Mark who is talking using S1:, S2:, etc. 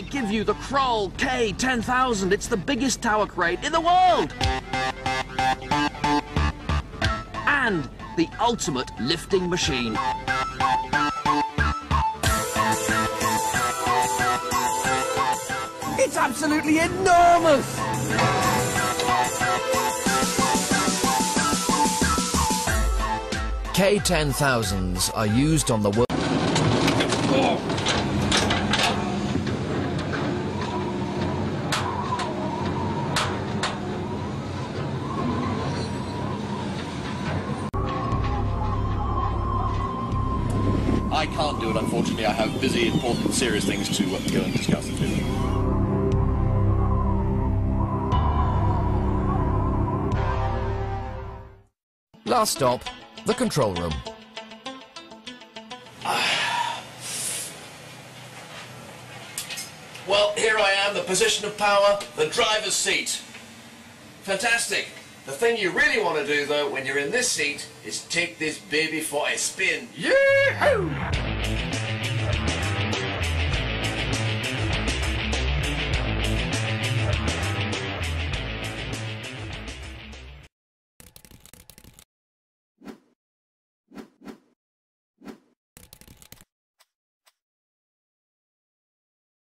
S1: give you the Kroll K10000. It's the biggest tower crane in the world. And the ultimate lifting machine. It's absolutely enormous!
S2: K10000s are used on the world.
S3: I can't do it, unfortunately. I have busy, important, serious things to uh, go and discuss.
S2: Last stop, the control room.
S3: Well, here I am, the position of power, the driver's seat. Fantastic. The thing you really want to do, though, when you're in this seat, is take this baby for a spin. Yee-hoo!